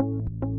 you